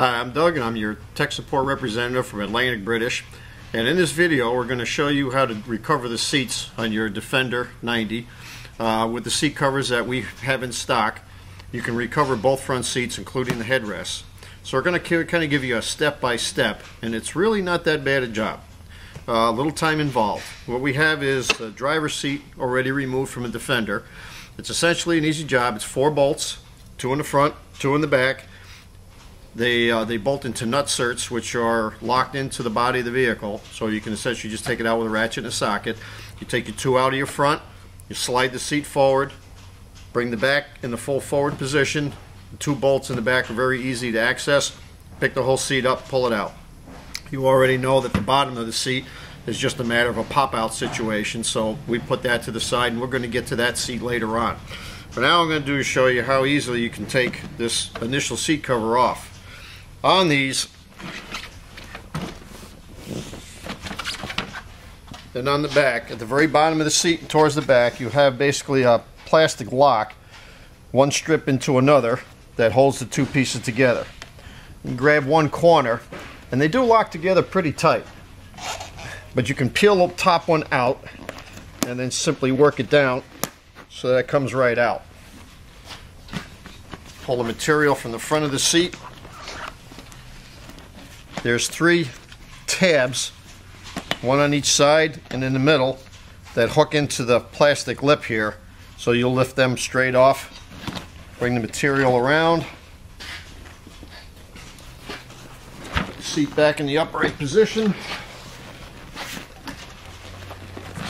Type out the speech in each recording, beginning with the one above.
Hi, I'm Doug and I'm your tech support representative from Atlantic British. And in this video, we're going to show you how to recover the seats on your Defender 90. Uh, with the seat covers that we have in stock, you can recover both front seats, including the headrests. So we're going to kind of give you a step-by-step, -step, and it's really not that bad a job. Uh, a uh, little time involved. What we have is the driver's seat already removed from a Defender. It's essentially an easy job. It's four bolts, two in the front, two in the back, they, uh, they bolt into nutserts which are locked into the body of the vehicle. So you can essentially just take it out with a ratchet and a socket. You take your two out of your front, you slide the seat forward, bring the back in the full forward position. The two bolts in the back are very easy to access. Pick the whole seat up, pull it out. You already know that the bottom of the seat is just a matter of a pop-out situation, so we put that to the side, and we're going to get to that seat later on. But now I'm going to do is show you how easily you can take this initial seat cover off on these. And on the back at the very bottom of the seat towards the back you have basically a plastic lock one strip into another that holds the two pieces together. You grab one corner and they do lock together pretty tight. But you can peel the top one out and then simply work it down so that it comes right out. Pull the material from the front of the seat there's three tabs, one on each side and in the middle, that hook into the plastic lip here. So you'll lift them straight off, bring the material around, seat back in the upright position,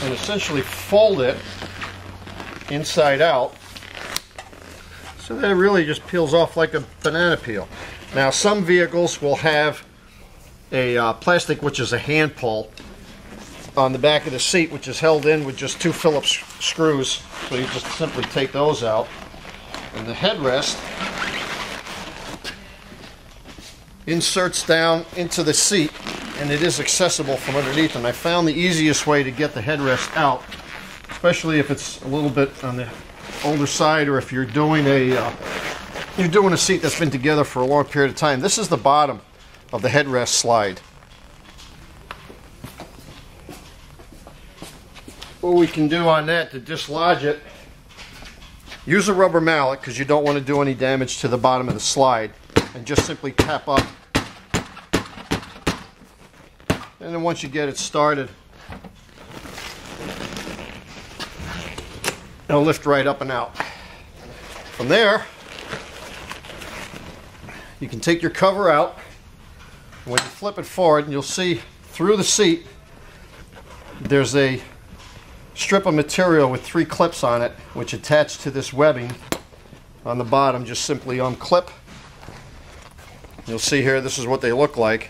and essentially fold it inside out so that it really just peels off like a banana peel. Now some vehicles will have a uh, plastic which is a hand pull on the back of the seat which is held in with just two Phillips screws. So you just simply take those out. And the headrest inserts down into the seat and it is accessible from underneath. And I found the easiest way to get the headrest out especially if it's a little bit on the older side or if you're doing a uh, you're doing a seat that's been together for a long period of time. This is the bottom of the headrest slide. What we can do on that to dislodge it, use a rubber mallet because you don't want to do any damage to the bottom of the slide and just simply tap up. And then once you get it started, it'll lift right up and out. From there, you can take your cover out when you flip it forward, you'll see through the seat, there's a strip of material with three clips on it, which attach to this webbing on the bottom. Just simply unclip. You'll see here, this is what they look like.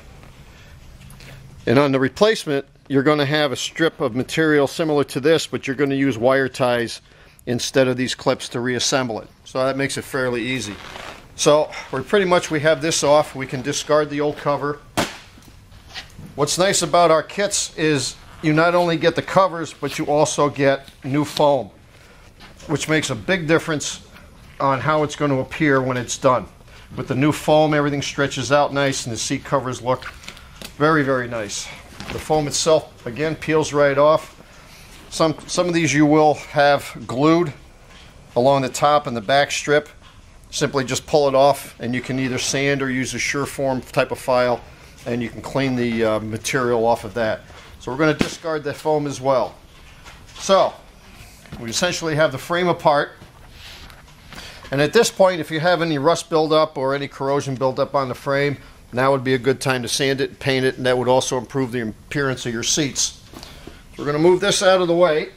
And on the replacement, you're going to have a strip of material similar to this, but you're going to use wire ties instead of these clips to reassemble it. So that makes it fairly easy. So we're pretty much we have this off. We can discard the old cover. What's nice about our kits is you not only get the covers, but you also get new foam, which makes a big difference on how it's going to appear when it's done. With the new foam, everything stretches out nice and the seat covers look very, very nice. The foam itself, again, peels right off. Some, some of these you will have glued along the top and the back strip simply just pull it off and you can either sand or use a Surform type of file and you can clean the uh, material off of that. So we're going to discard the foam as well. So we essentially have the frame apart and at this point if you have any rust buildup or any corrosion buildup on the frame now would be a good time to sand it, paint it, and that would also improve the appearance of your seats. So we're going to move this out of the way.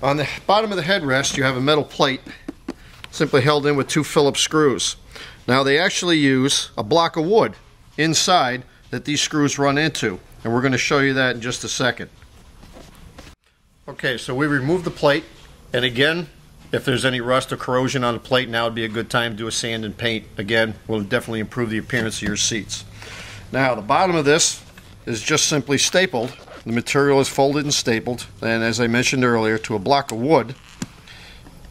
On the bottom of the headrest you have a metal plate simply held in with two Phillips screws. Now they actually use a block of wood inside that these screws run into and we're going to show you that in just a second. Okay so we remove the plate and again if there's any rust or corrosion on the plate now would be a good time to do a sand and paint. Again will definitely improve the appearance of your seats. Now the bottom of this is just simply stapled the material is folded and stapled, and as I mentioned earlier, to a block of wood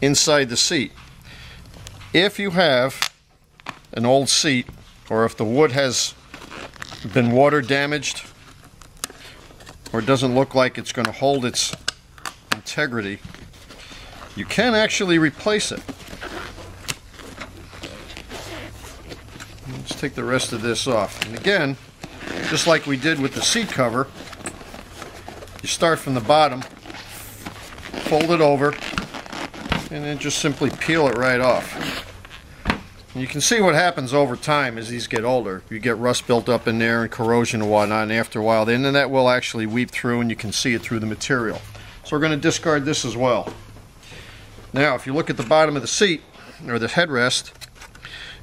inside the seat. If you have an old seat or if the wood has been water damaged or it doesn't look like it's going to hold its integrity, you can actually replace it. Let's take the rest of this off. And again, just like we did with the seat cover, you start from the bottom, fold it over, and then just simply peel it right off. And you can see what happens over time as these get older. You get rust built up in there and corrosion and whatnot, and after a while the internet will actually weep through and you can see it through the material. So we're going to discard this as well. Now if you look at the bottom of the seat, or the headrest,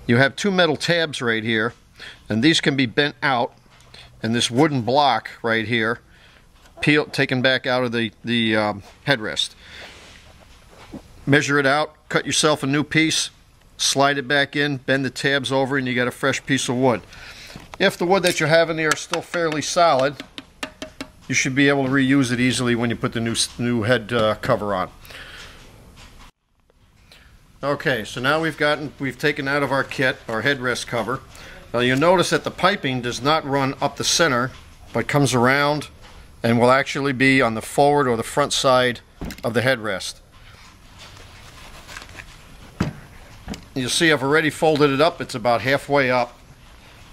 you have two metal tabs right here, and these can be bent out, and this wooden block right here, peeled, taken back out of the, the um, headrest. Measure it out, cut yourself a new piece, slide it back in, bend the tabs over, and you got a fresh piece of wood. If the wood that you have in there is still fairly solid, you should be able to reuse it easily when you put the new, new head uh, cover on. Okay, so now we've gotten, we've taken out of our kit our headrest cover. Now you'll notice that the piping does not run up the center, but comes around and will actually be on the forward or the front side of the headrest. You'll see I've already folded it up, it's about halfway up.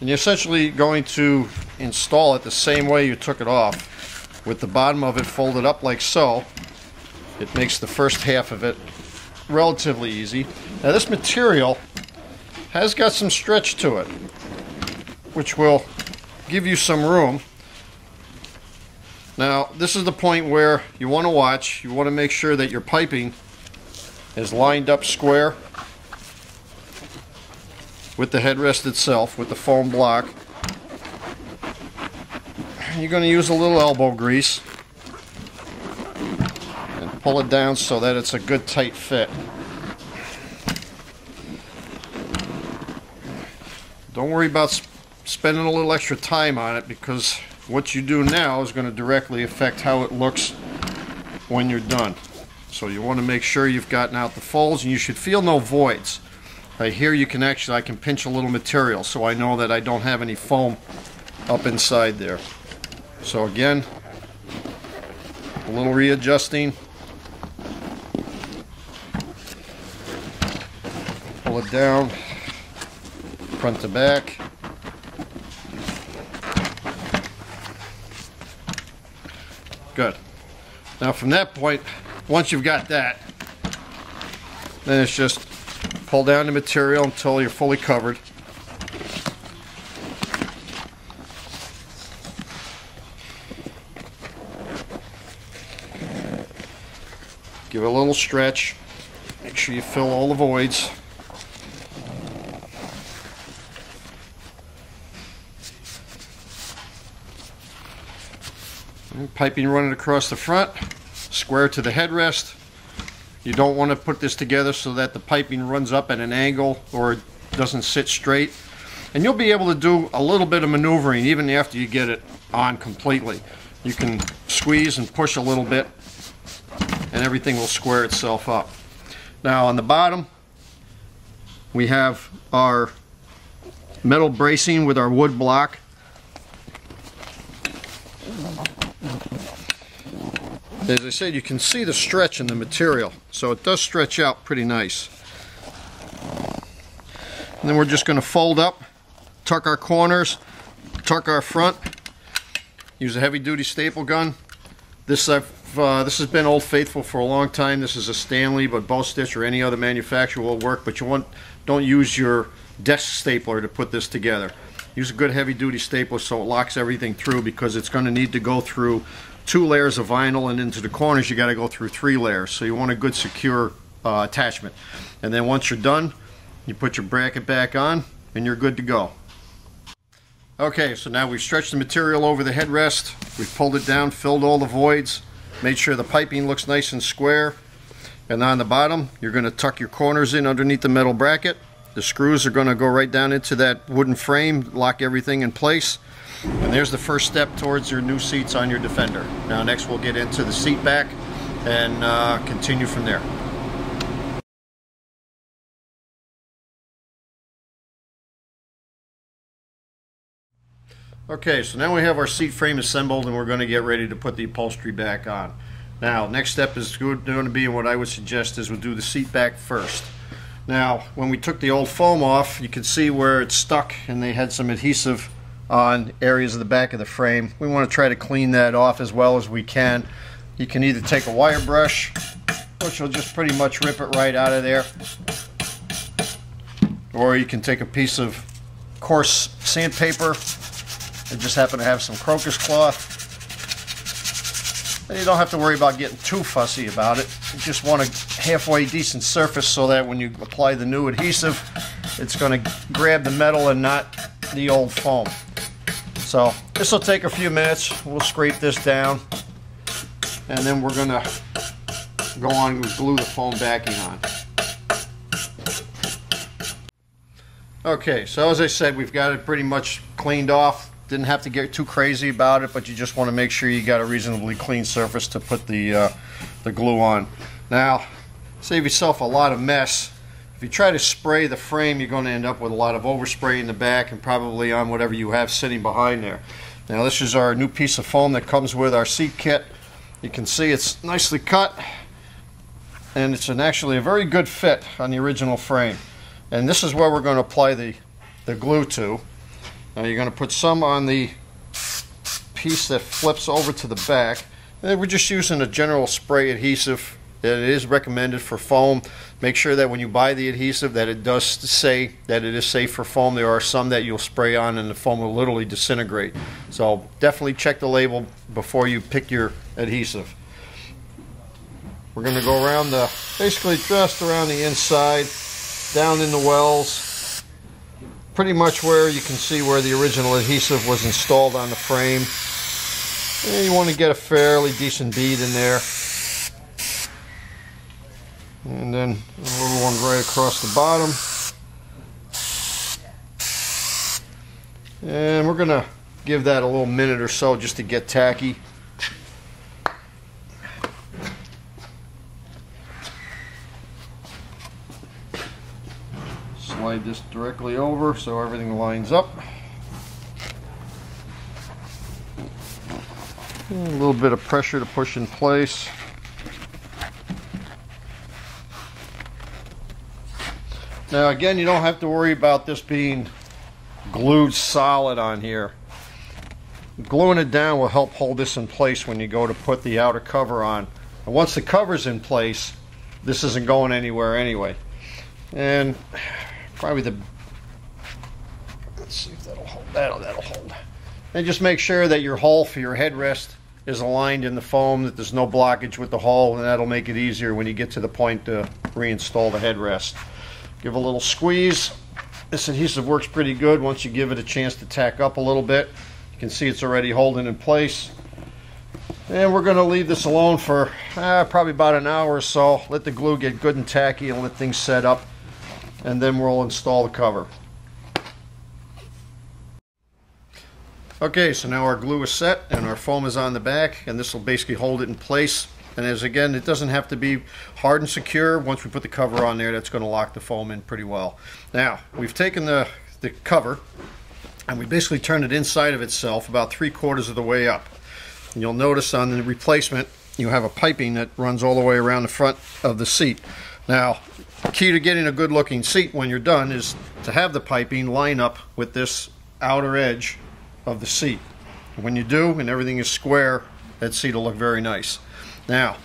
And you're essentially going to install it the same way you took it off, with the bottom of it folded up like so. It makes the first half of it relatively easy. Now this material has got some stretch to it, which will give you some room. Now this is the point where you want to watch, you want to make sure that your piping is lined up square with the headrest itself, with the foam block. You're going to use a little elbow grease and pull it down so that it's a good tight fit. Don't worry about spending a little extra time on it because what you do now is going to directly affect how it looks when you're done. So you want to make sure you've gotten out the folds and you should feel no voids. Right here you can actually, I can pinch a little material so I know that I don't have any foam up inside there. So again, a little readjusting. Pull it down, front to back. Good. Now from that point, once you've got that, then it's just pull down the material until you're fully covered. Give it a little stretch. Make sure you fill all the voids. Piping running across the front, square to the headrest. You don't want to put this together so that the piping runs up at an angle or doesn't sit straight. And you'll be able to do a little bit of maneuvering even after you get it on completely. You can squeeze and push a little bit and everything will square itself up. Now on the bottom we have our metal bracing with our wood block As I said, you can see the stretch in the material, so it does stretch out pretty nice. And then we're just going to fold up, tuck our corners, tuck our front, use a heavy-duty staple gun. This I've uh, this has been Old Faithful for a long time. This is a Stanley, but Bostitch or any other manufacturer will work. But you want don't use your desk stapler to put this together. Use a good heavy-duty stapler so it locks everything through because it's going to need to go through two layers of vinyl and into the corners you got to go through three layers. So you want a good secure uh, attachment. And then once you're done you put your bracket back on and you're good to go. Okay so now we've stretched the material over the headrest. We've pulled it down filled all the voids made sure the piping looks nice and square. And on the bottom you're going to tuck your corners in underneath the metal bracket. The screws are going to go right down into that wooden frame lock everything in place and there's the first step towards your new seats on your Defender. Now next we'll get into the seat back and uh, continue from there. Okay, so now we have our seat frame assembled and we're going to get ready to put the upholstery back on. Now, next step is going to be, and what I would suggest is we'll do the seat back first. Now, when we took the old foam off, you can see where it's stuck and they had some adhesive on areas of the back of the frame. We want to try to clean that off as well as we can. You can either take a wire brush, which will just pretty much rip it right out of there, or you can take a piece of coarse sandpaper I just happen to have some crocus cloth. And you don't have to worry about getting too fussy about it. You just want a halfway decent surface so that when you apply the new adhesive, it's going to grab the metal and not the old foam. So this will take a few minutes. We'll scrape this down and then we're going to go on and glue the foam backing on. Okay, so as I said, we've got it pretty much cleaned off. Didn't have to get too crazy about it, but you just want to make sure you got a reasonably clean surface to put the, uh, the glue on. Now, save yourself a lot of mess. If you try to spray the frame, you're going to end up with a lot of overspray in the back and probably on whatever you have sitting behind there. Now this is our new piece of foam that comes with our seat kit. You can see it's nicely cut and it's an actually a very good fit on the original frame. And this is where we're going to apply the, the glue to. Now you're going to put some on the piece that flips over to the back. And we're just using a general spray adhesive that is recommended for foam. Make sure that when you buy the adhesive that it does say that it is safe for foam. There are some that you'll spray on and the foam will literally disintegrate. So definitely check the label before you pick your adhesive. We're going to go around the, basically just around the inside, down in the wells, pretty much where you can see where the original adhesive was installed on the frame. And you want to get a fairly decent bead in there. And then a little one right across the bottom. And we're to give that a little minute or so just to get tacky. slide this directly over so everything lines up. A little bit of pressure to push in place. Now again, you don't have to worry about this being glued solid on here. Gluing it down will help hold this in place when you go to put the outer cover on. And once the cover's in place, this isn't going anywhere anyway. And probably the let's see if that'll hold that'll that'll hold and just make sure that your hole for your headrest is aligned in the foam that there's no blockage with the hole, and that'll make it easier when you get to the point to reinstall the headrest give a little squeeze this adhesive works pretty good once you give it a chance to tack up a little bit you can see it's already holding in place and we're going to leave this alone for uh, probably about an hour or so let the glue get good and tacky and let things set up and then we'll install the cover. Okay, so now our glue is set and our foam is on the back and this will basically hold it in place. And as again, it doesn't have to be hard and secure. Once we put the cover on there, that's going to lock the foam in pretty well. Now, we've taken the, the cover and we basically turned it inside of itself about three quarters of the way up. And you'll notice on the replacement, you have a piping that runs all the way around the front of the seat. Now, key to getting a good looking seat when you're done is to have the piping line up with this outer edge of the seat. When you do and everything is square, that seat will look very nice. Now,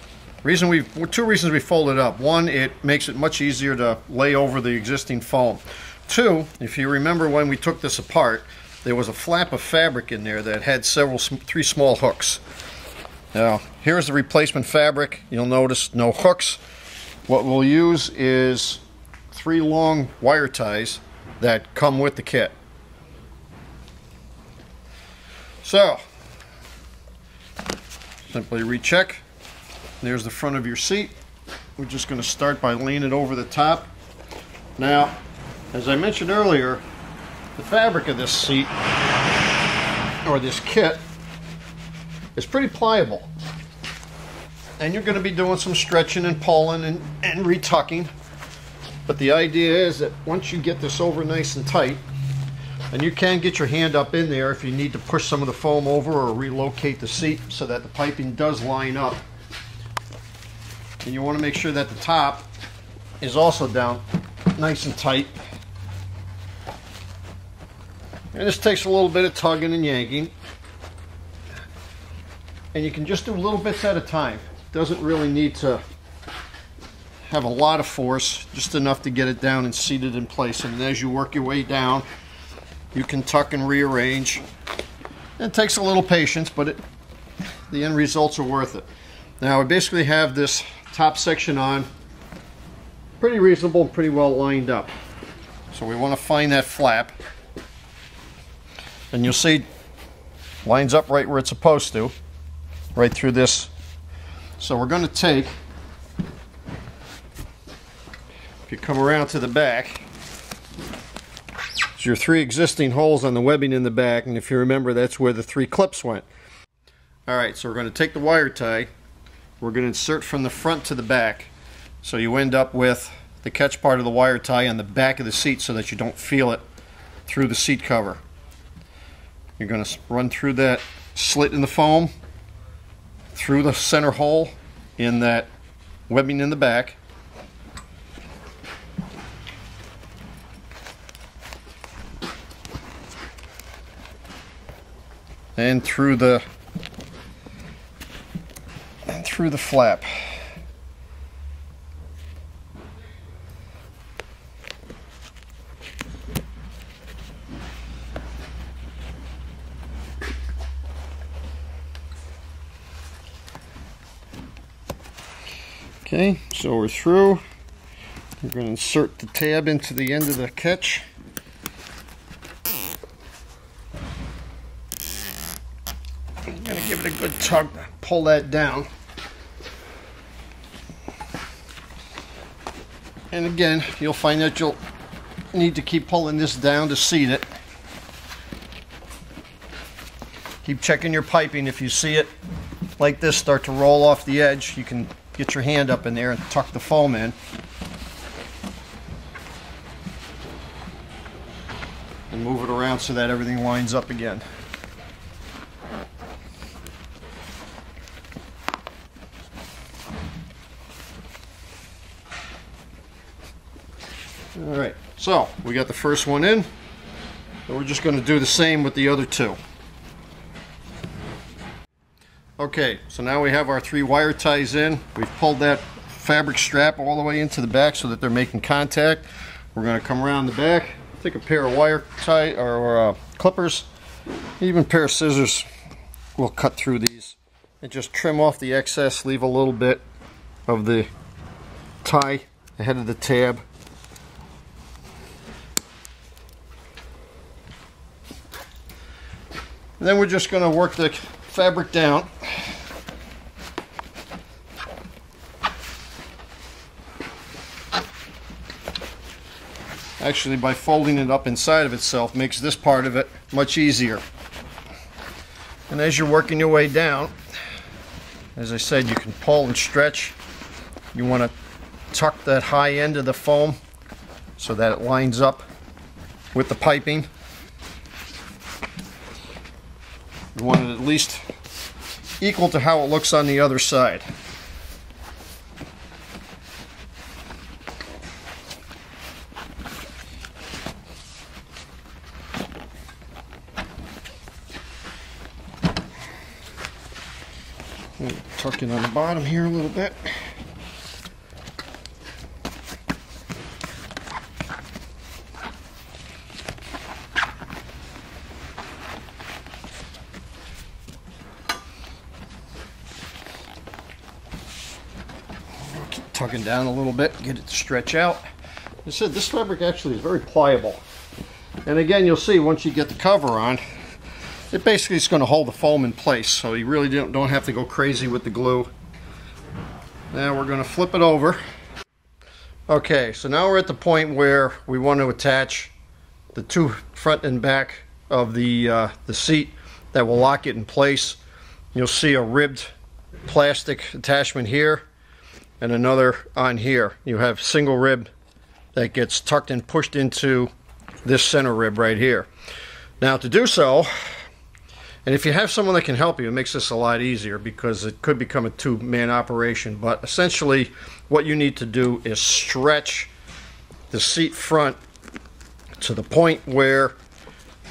reason we two reasons we fold it up. One, it makes it much easier to lay over the existing foam. Two, if you remember when we took this apart, there was a flap of fabric in there that had several, three small hooks. Now, here's the replacement fabric. You'll notice no hooks. What we'll use is three long wire ties that come with the kit. So, simply recheck. There's the front of your seat. We're just going to start by leaning it over the top. Now, as I mentioned earlier, the fabric of this seat, or this kit, is pretty pliable and you're going to be doing some stretching and pulling and, and retucking. But the idea is that once you get this over nice and tight, And you can get your hand up in there if you need to push some of the foam over or relocate the seat so that the piping does line up. And you want to make sure that the top is also down nice and tight. And this takes a little bit of tugging and yanking. And you can just do little bits at a time. Doesn't really need to have a lot of force, just enough to get it down and seated in place. And as you work your way down, you can tuck and rearrange. It takes a little patience, but it, the end results are worth it. Now I basically have this top section on pretty reasonable and pretty well lined up. So we want to find that flap. And you'll see lines up right where it's supposed to, right through this. So we're going to take, if you come around to the back, there's your three existing holes on the webbing in the back, and if you remember, that's where the three clips went. Alright, so we're going to take the wire tie, we're going to insert from the front to the back, so you end up with the catch part of the wire tie on the back of the seat so that you don't feel it through the seat cover. You're going to run through that slit in the foam, through the center hole in that webbing in the back, and through the through the flap. Okay, so we're through. We're going to insert the tab into the end of the catch. I'm going to give it a good tug, pull that down. And again, you'll find that you'll need to keep pulling this down to seat it. Keep checking your piping. If you see it like this start to roll off the edge, you can get your hand up in there and tuck the foam in. And move it around so that everything lines up again. All right, so we got the first one in. And we're just going to do the same with the other two. Okay, so now we have our three wire ties in. We've pulled that fabric strap all the way into the back so that they're making contact. We're going to come around the back, take a pair of wire tie or uh, clippers, even a pair of scissors. We'll cut through these and just trim off the excess, leave a little bit of the tie ahead of the tab And then we're just going to work the fabric down. Actually, by folding it up inside of itself makes this part of it much easier. And as you're working your way down, as I said, you can pull and stretch. You want to tuck that high end of the foam so that it lines up with the piping. You want it at least equal to how it looks on the other side. Tuck it on the bottom here a little bit. Down a little bit, get it to stretch out. I said this fabric actually is very pliable. And again, you'll see once you get the cover on, it basically is going to hold the foam in place. So you really don't, don't have to go crazy with the glue. Now we're going to flip it over. Okay, so now we're at the point where we want to attach the two front and back of the, uh, the seat that will lock it in place. You'll see a ribbed plastic attachment here and another on here. You have single rib that gets tucked and pushed into this center rib right here. Now to do so, and if you have someone that can help you, it makes this a lot easier because it could become a two-man operation. But essentially, what you need to do is stretch the seat front to the point where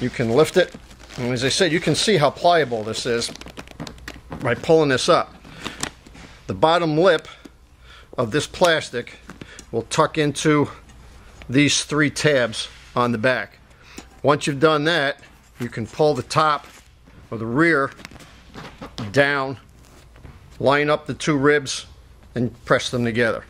you can lift it. And as I said, you can see how pliable this is by pulling this up. The bottom lip of this plastic will tuck into these three tabs on the back. Once you've done that, you can pull the top or the rear down, line up the two ribs, and press them together.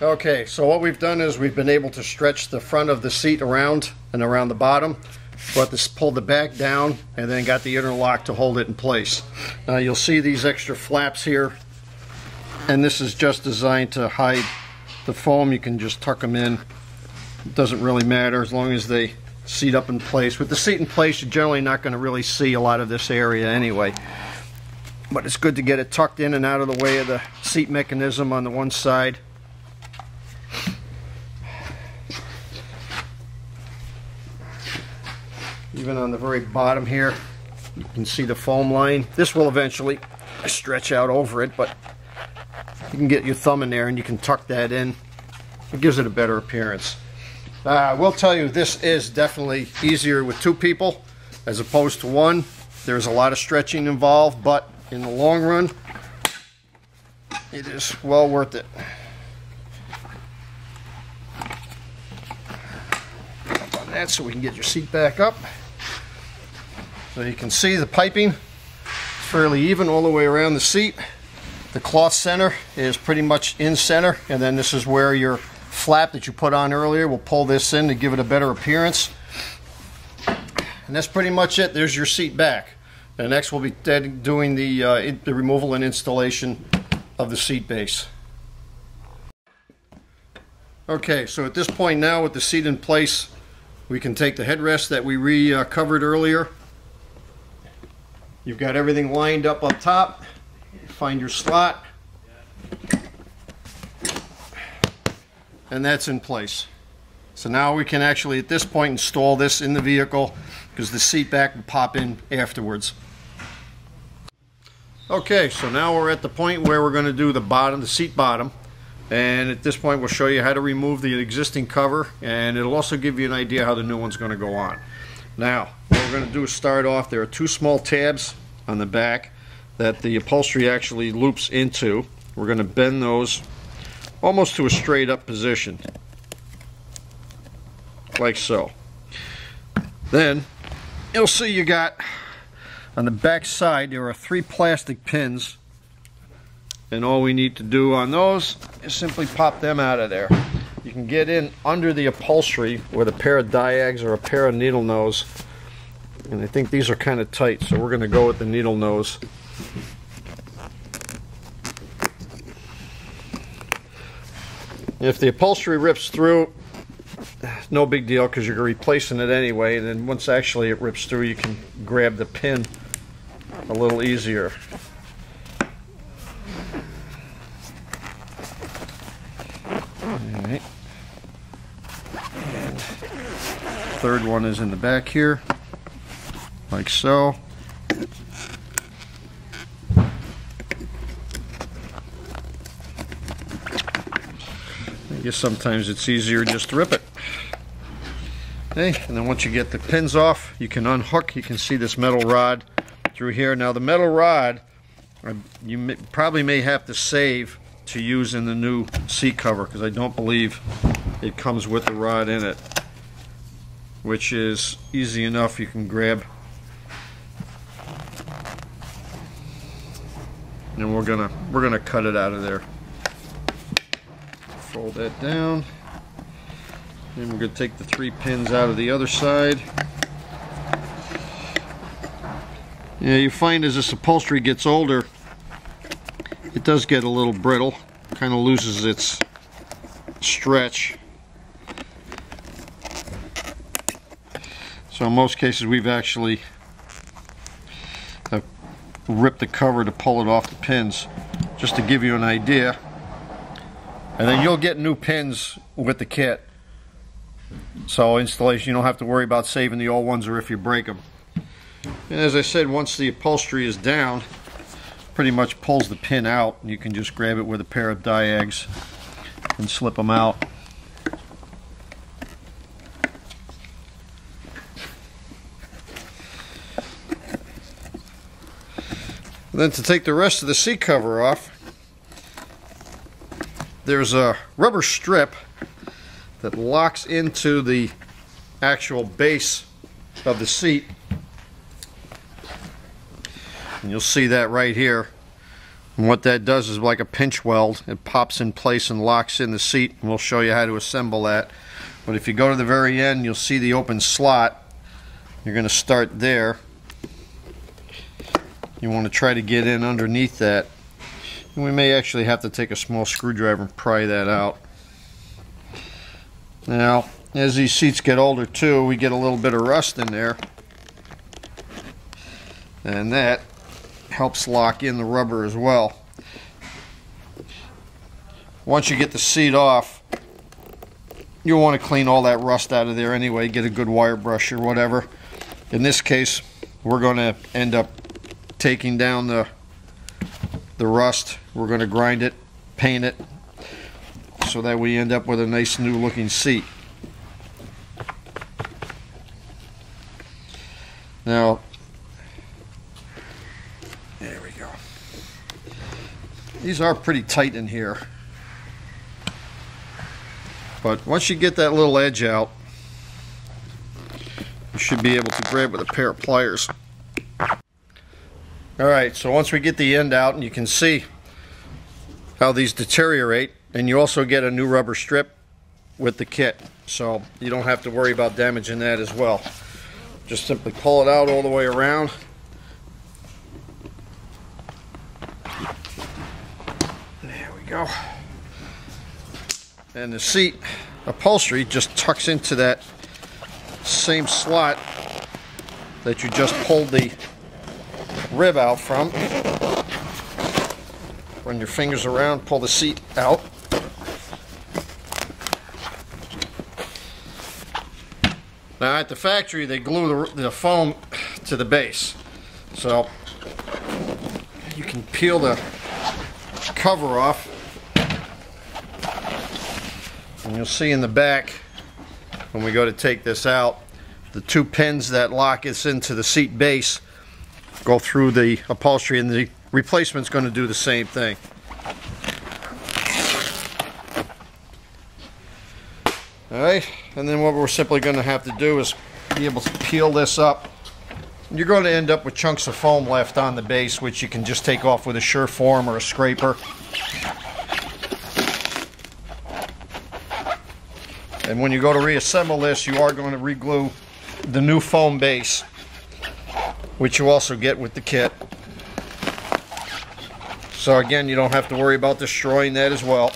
Okay, so what we've done is we've been able to stretch the front of the seat around and around the bottom, but this pulled the back down and then got the interlock to hold it in place. Now you'll see these extra flaps here, and this is just designed to hide the foam. You can just tuck them in. It doesn't really matter as long as they seat up in place. With the seat in place, you're generally not going to really see a lot of this area anyway. But it's good to get it tucked in and out of the way of the seat mechanism on the one side. Even on the very bottom here, you can see the foam line. This will eventually stretch out over it, but you can get your thumb in there and you can tuck that in. It gives it a better appearance. Uh, I will tell you, this is definitely easier with two people as opposed to one. There's a lot of stretching involved, but in the long run, it is well worth it. that so we can get your seat back up. So you can see the piping fairly even all the way around the seat. The cloth center is pretty much in center, and then this is where your flap that you put on earlier. We'll pull this in to give it a better appearance. And that's pretty much it. There's your seat back. And next we'll be doing the, uh, the removal and installation of the seat base. Okay, so at this point now with the seat in place, we can take the headrest that we re-covered earlier. You've got everything lined up up top. Find your slot. and that's in place. So now we can actually at this point install this in the vehicle because the seat back will pop in afterwards. Okay, so now we're at the point where we're going to do the bottom, the seat bottom. And at this point we'll show you how to remove the existing cover and it'll also give you an idea how the new one's going to go on. Now, what we're going to do is start off, there are two small tabs on the back that the upholstery actually loops into. We're going to bend those almost to a straight up position like so then you'll see you got on the back side there are three plastic pins and all we need to do on those is simply pop them out of there you can get in under the upholstery with a pair of diags or a pair of needle nose and I think these are kind of tight so we're going to go with the needle nose If the upholstery rips through, no big deal because you're replacing it anyway. And then once actually it rips through, you can grab the pin a little easier. Alright. third one is in the back here, like so. I guess sometimes it's easier just to rip it. Okay, and then once you get the pins off, you can unhook. You can see this metal rod through here. Now the metal rod, you may, probably may have to save to use in the new seat cover because I don't believe it comes with the rod in it, which is easy enough. You can grab. And we're gonna we're gonna cut it out of there fold that down. Then we're to take the three pins out of the other side. Yeah, you find as this upholstery gets older, it does get a little brittle, kind of loses its stretch. So in most cases we've actually ripped the cover to pull it off the pins. Just to give you an idea, and then you'll get new pins with the kit. So installation, you don't have to worry about saving the old ones or if you break them. And as I said, once the upholstery is down, pretty much pulls the pin out. And you can just grab it with a pair of diags and slip them out. Then to take the rest of the seat cover off, there's a rubber strip that locks into the actual base of the seat and you'll see that right here. And what that does is like a pinch weld. It pops in place and locks in the seat. And we'll show you how to assemble that. But if you go to the very end, you'll see the open slot. You're going to start there. You want to try to get in underneath that. And we may actually have to take a small screwdriver and pry that out. Now, as these seats get older too, we get a little bit of rust in there. And that helps lock in the rubber as well. Once you get the seat off, you'll want to clean all that rust out of there anyway, get a good wire brush or whatever. In this case, we're going to end up taking down the, the rust. We're going to grind it, paint it, so that we end up with a nice new looking seat. Now, there we go. These are pretty tight in here. But once you get that little edge out, you should be able to grab with a pair of pliers. Alright, so once we get the end out and you can see how these deteriorate and you also get a new rubber strip with the kit so you don't have to worry about damaging that as well. Just simply pull it out all the way around There we go. And the seat upholstery just tucks into that same slot that you just pulled the rib out from. Run your fingers around, pull the seat out. Now at the factory they glue the, the foam to the base. So you can peel the cover off and you'll see in the back, when we go to take this out, the two pins that lock us into the seat base go through the upholstery and the replacement's going to do the same thing. Alright, and then what we're simply going to have to do is be able to peel this up. You're going to end up with chunks of foam left on the base, which you can just take off with a Surform or a scraper. And when you go to reassemble this, you are going to reglue the new foam base, which you also get with the kit. So again, you don't have to worry about destroying that as well.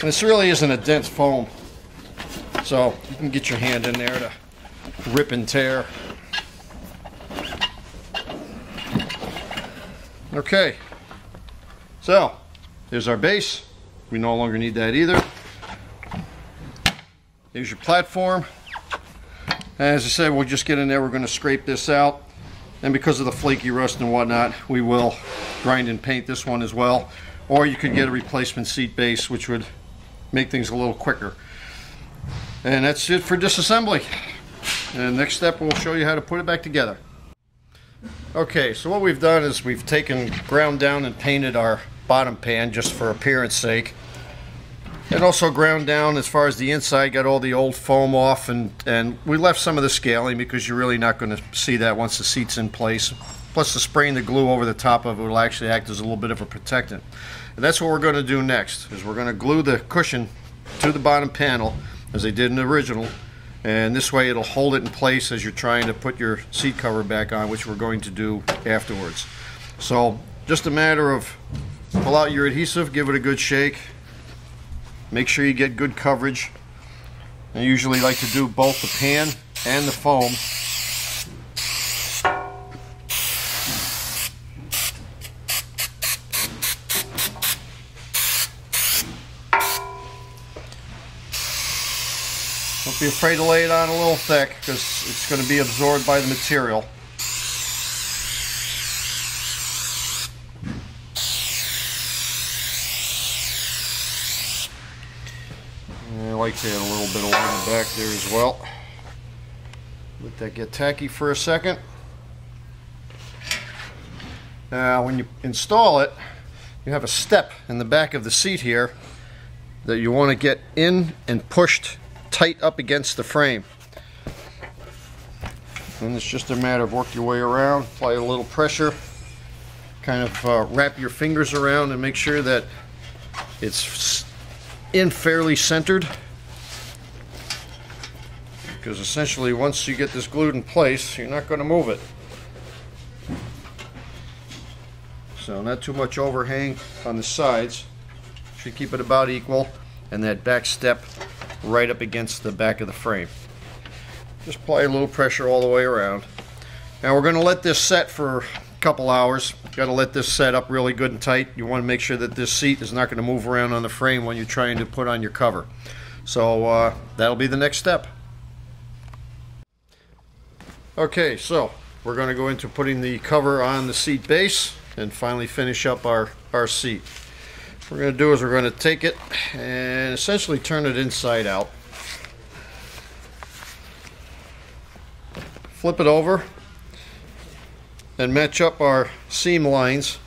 And this really isn't a dense foam, so you can get your hand in there to rip and tear. Okay, so there's our base. We no longer need that either. Here's your platform. As I said, we'll just get in there. We're going to scrape this out. And because of the flaky rust and whatnot, we will grind and paint this one as well. Or you could get a replacement seat base, which would make things a little quicker. And that's it for disassembly. And next step, we'll show you how to put it back together. Okay, so what we've done is we've taken, ground down and painted our bottom pan just for appearance sake. And also ground down as far as the inside, got all the old foam off and, and we left some of the scaling because you're really not going to see that once the seat's in place. Plus the spraying the glue over the top of it will actually act as a little bit of a protectant. And that's what we're going to do next, is we're going to glue the cushion to the bottom panel as they did in the original and this way it'll hold it in place as you're trying to put your seat cover back on which we're going to do afterwards so just a matter of pull out your adhesive, give it a good shake. Make sure you get good coverage. I usually like to do both the pan and the foam. Don't be afraid to lay it on a little thick because it's going to be absorbed by the material. Like to add a little bit along the back there as well. Let that get tacky for a second. Now when you install it, you have a step in the back of the seat here that you want to get in and pushed tight up against the frame. And it's just a matter of work your way around, apply a little pressure, kind of uh, wrap your fingers around and make sure that it's in fairly centered. Because essentially once you get this glued in place, you're not going to move it. So not too much overhang on the sides. Should keep it about equal. And that back step right up against the back of the frame. Just apply a little pressure all the way around. Now we're going to let this set for a couple hours. Got to let this set up really good and tight. You want to make sure that this seat is not going to move around on the frame when you're trying to put on your cover. So uh, that'll be the next step. Okay, so we're going to go into putting the cover on the seat base and finally finish up our, our seat. What we're going to do is we're going to take it and essentially turn it inside out. Flip it over and match up our seam lines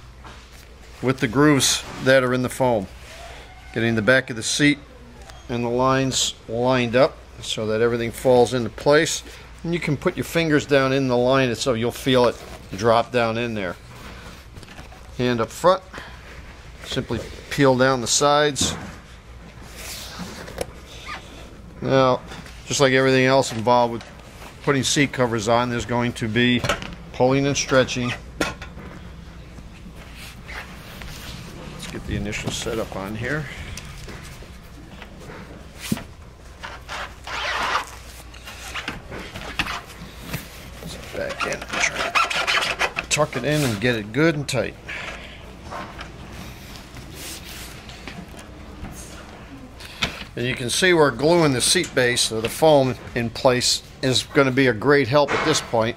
with the grooves that are in the foam. Getting the back of the seat and the lines lined up so that everything falls into place. And you can put your fingers down in the line so you'll feel it drop down in there. Hand up front. Simply peel down the sides. Now, just like everything else involved with putting seat covers on, there's going to be pulling and stretching. Let's get the initial setup on here. Back in, it in and get it good and tight. And you can see where gluing the seat base or the foam in place is going to be a great help at this point.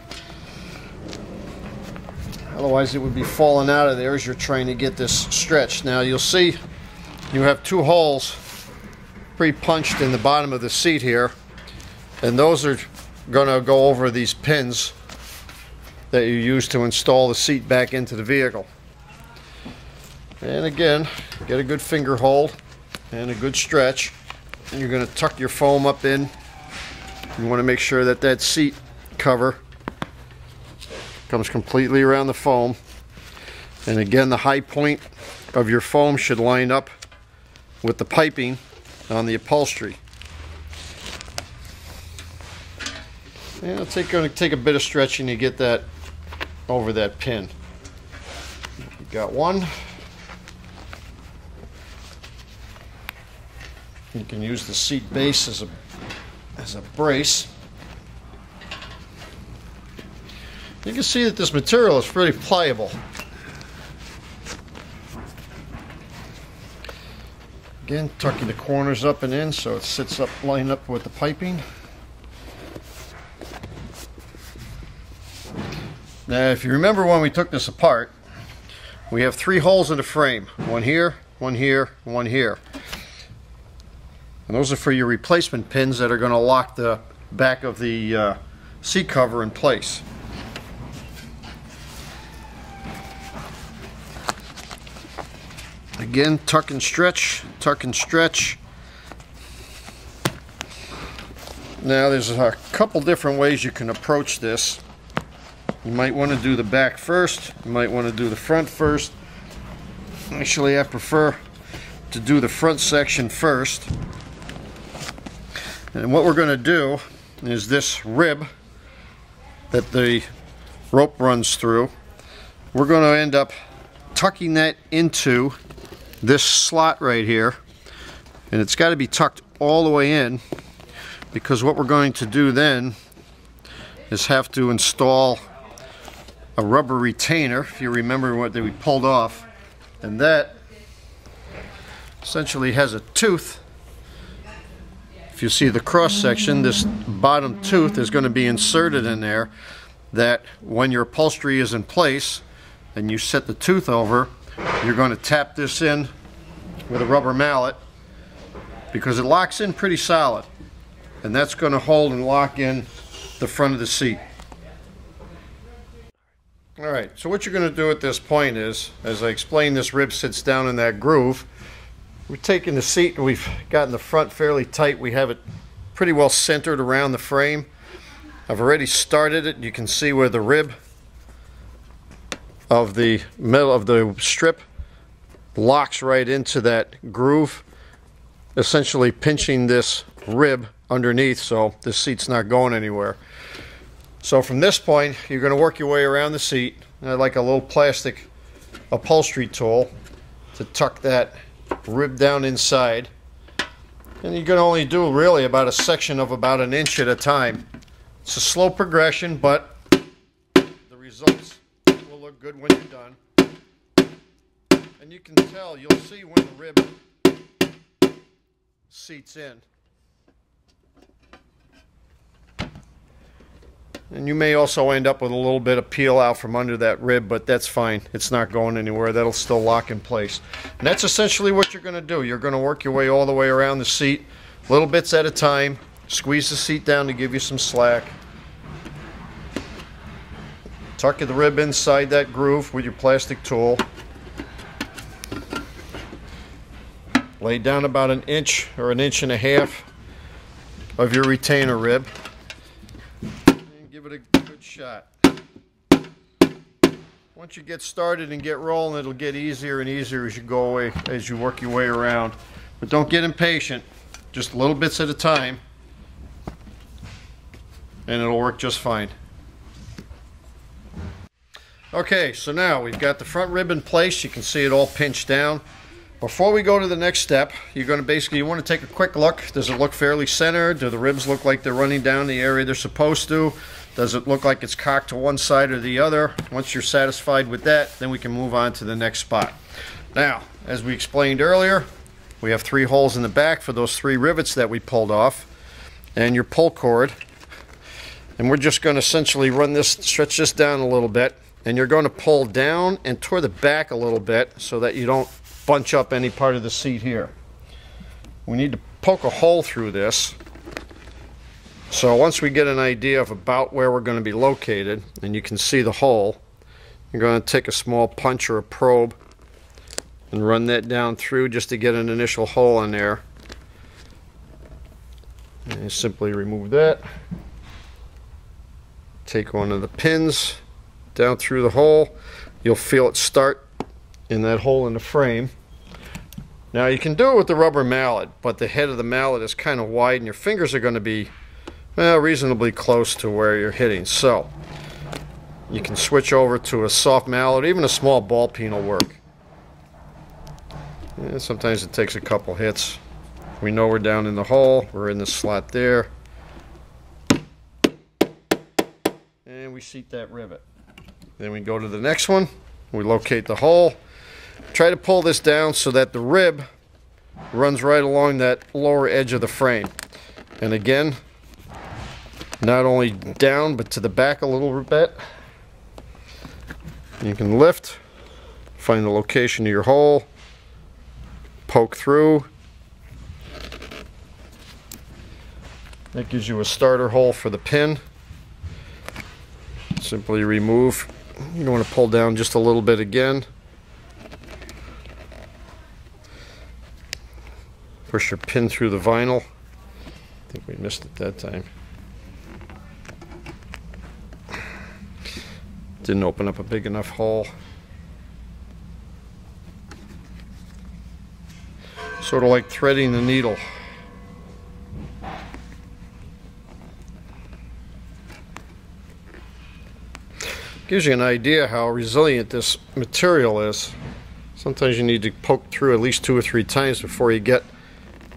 Otherwise it would be falling out of there as you're trying to get this stretched. Now you'll see you have two holes pre-punched in the bottom of the seat here. And those are going to go over these pins that you use to install the seat back into the vehicle. And again, get a good finger hold and a good stretch. And you're going to tuck your foam up in. You want to make sure that that seat cover comes completely around the foam. And again, the high point of your foam should line up with the piping on the upholstery. And it's going to take a bit of stretching to get that over that pin. You got one. You can use the seat base as a as a brace. You can see that this material is pretty pliable. Again, tucking the corners up and in so it sits up lined up with the piping. Now, if you remember when we took this apart, we have three holes in the frame. One here, one here, one here. And those are for your replacement pins that are going to lock the back of the uh, seat cover in place. Again, tuck and stretch, tuck and stretch. Now there's a couple different ways you can approach this. You might want to do the back first, you might want to do the front first. Actually, I prefer to do the front section first. And what we're going to do is this rib that the rope runs through, we're going to end up tucking that into this slot right here. And it's got to be tucked all the way in because what we're going to do then is have to install a rubber retainer, if you remember what we pulled off. And that essentially has a tooth if you see the cross section, this bottom tooth is going to be inserted in there that when your upholstery is in place and you set the tooth over, you're going to tap this in with a rubber mallet because it locks in pretty solid. And that's going to hold and lock in the front of the seat. All right, so what you're going to do at this point is, as I explained, this rib sits down in that groove. We're taking the seat and we've gotten the front fairly tight. We have it pretty well centered around the frame. I've already started it. You can see where the rib of the middle of the strip locks right into that groove, essentially pinching this rib underneath so the seat's not going anywhere. So from this point, you're going to work your way around the seat, I like a little plastic upholstery tool to tuck that rib down inside. And you can only do really about a section of about an inch at a time. It's a slow progression, but the results will look good when you're done. And you can tell, you'll see when the rib seats in. And you may also end up with a little bit of peel out from under that rib, but that's fine. It's not going anywhere. That'll still lock in place. And that's essentially what you're going to do. You're going to work your way all the way around the seat, little bits at a time. Squeeze the seat down to give you some slack. Tuck the rib inside that groove with your plastic tool. Lay down about an inch or an inch and a half of your retainer rib shot. Once you get started and get rolling, it'll get easier and easier as you go away, as you work your way around. But don't get impatient, just little bits at a time, and it'll work just fine. Okay, so now we've got the front rib in place. You can see it all pinched down. Before we go to the next step, you're going to basically, you want to take a quick look. Does it look fairly centered? Do the ribs look like they're running down the area they're supposed to? Does it look like it's cocked to one side or the other? Once you're satisfied with that, then we can move on to the next spot. Now, as we explained earlier, we have three holes in the back for those three rivets that we pulled off and your pull cord. And we're just going to essentially run this, stretch this down a little bit. And you're going to pull down and toward the back a little bit so that you don't bunch up any part of the seat here. We need to poke a hole through this so once we get an idea of about where we're going to be located, and you can see the hole, you're going to take a small punch or a probe and run that down through just to get an initial hole in there. And simply remove that. Take one of the pins down through the hole. You'll feel it start in that hole in the frame. Now you can do it with the rubber mallet, but the head of the mallet is kind of wide and your fingers are going to be well, reasonably close to where you're hitting. So you can switch over to a soft mallet, even a small ball peen will work. Yeah, sometimes it takes a couple hits. We know we're down in the hole, we're in the slot there. And we seat that rivet. Then we go to the next one, we locate the hole. Try to pull this down so that the rib runs right along that lower edge of the frame. And again, not only down but to the back a little bit. You can lift, find the location of your hole, poke through. That gives you a starter hole for the pin. Simply remove. You want to pull down just a little bit again. Push your pin through the vinyl. I think we missed it that time. Didn't open up a big enough hole. Sort of like threading the needle. Gives you an idea how resilient this material is. Sometimes you need to poke through at least two or three times before you get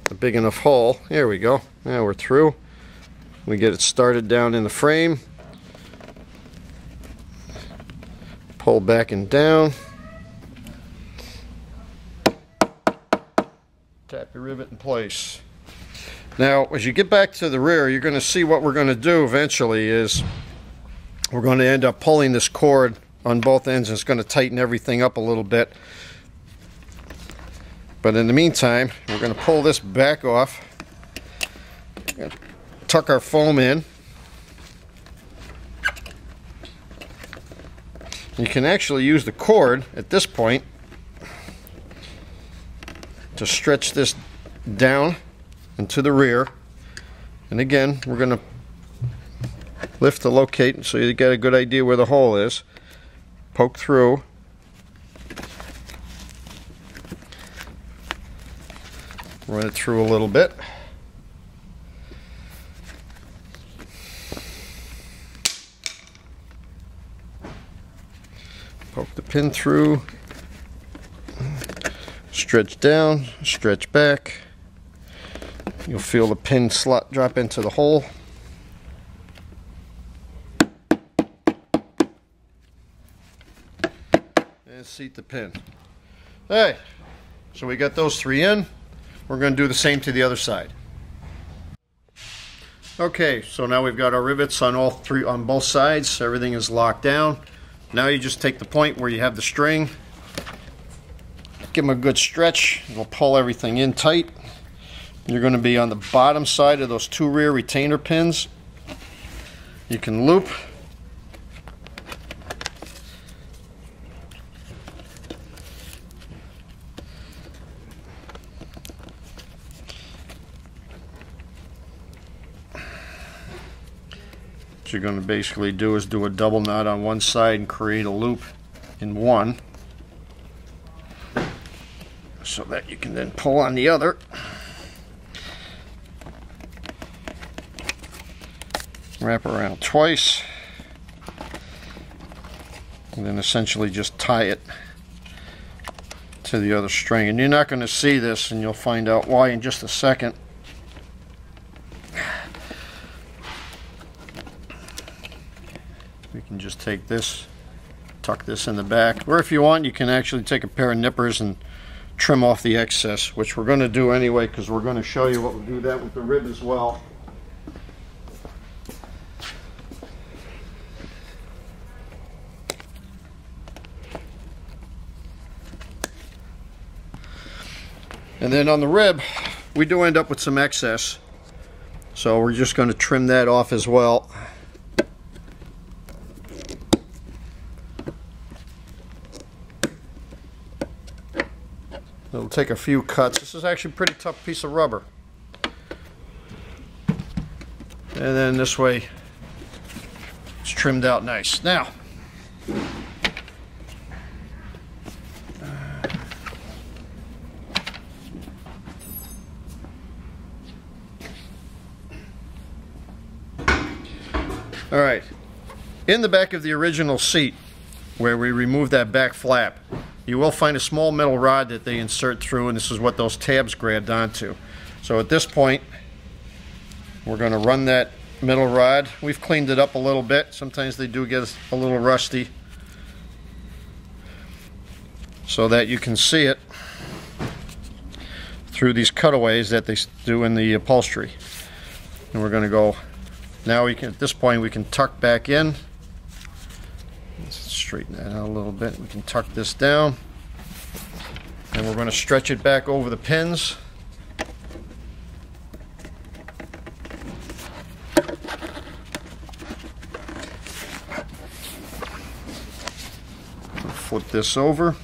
a big enough hole. There we go. Now we're through. We get it started down in the frame. Pull back and down. Tap your rivet in place. Now, as you get back to the rear, you're going to see what we're going to do eventually is we're going to end up pulling this cord on both ends. And it's going to tighten everything up a little bit. But in the meantime, we're going to pull this back off, tuck our foam in. You can actually use the cord at this point to stretch this down and to the rear. And again, we're going to lift to locate so you get a good idea where the hole is. Poke through. Run it through a little bit. Poke the pin through. Stretch down, stretch back. You'll feel the pin slot drop into the hole. And seat the pin. Hey, so we got those three in. We're going to do the same to the other side. Okay, so now we've got our rivets on all three on both sides. Everything is locked down. Now you just take the point where you have the string, give them a good stretch. It'll pull everything in tight. You're going to be on the bottom side of those two rear retainer pins. You can loop. You're going to basically do is do a double knot on one side and create a loop in one so that you can then pull on the other. wrap around twice and then essentially just tie it to the other string and you're not going to see this and you'll find out why in just a second we can just take this tuck this in the back or if you want you can actually take a pair of nippers and trim off the excess which we're going to do anyway because we're going to show you what we'll do that with the rib as well And then on the rib, we do end up with some excess. So we're just going to trim that off as well. It'll take a few cuts. This is actually a pretty tough piece of rubber. And then this way, it's trimmed out nice. Now, All right, in the back of the original seat, where we removed that back flap, you will find a small metal rod that they insert through, and this is what those tabs grabbed onto. So at this point, we're going to run that metal rod. We've cleaned it up a little bit. Sometimes they do get a little rusty. So that you can see it through these cutaways that they do in the upholstery. And we're going to go now we can, at this point, we can tuck back in. Straighten that out a little bit. We can tuck this down. And we're going to stretch it back over the pins. Flip this over.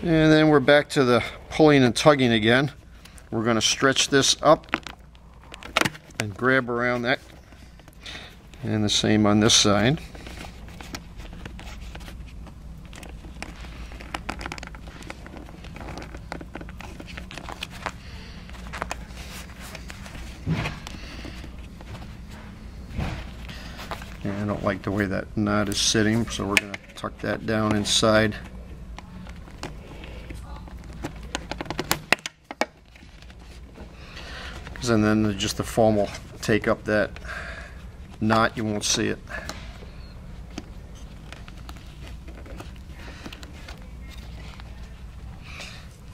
And then we're back to the pulling and tugging again. We're going to stretch this up and grab around that and the same on this side the way that knot is sitting so we're going to tuck that down inside and then just the foam will take up that knot you won't see it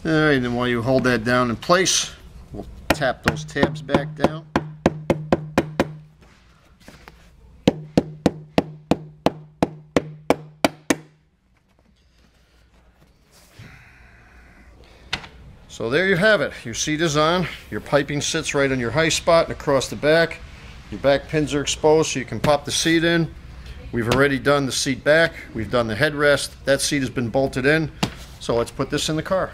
alright then while you hold that down in place we'll tap those tabs back down. So there you have it. Your seat is on. Your piping sits right on your high spot and across the back. Your back pins are exposed so you can pop the seat in. We've already done the seat back. We've done the headrest. That seat has been bolted in. So let's put this in the car.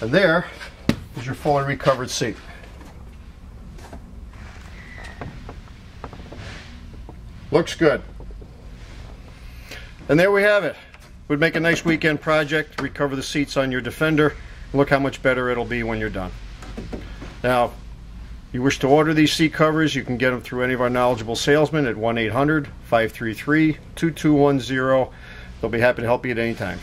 And there is your seat. Looks good. And there we have it. Would make a nice weekend project, recover the seats on your Defender. Look how much better it'll be when you're done. Now, you wish to order these seat covers, you can get them through any of our knowledgeable salesmen at 1-800-533-2210. They'll be happy to help you at any time.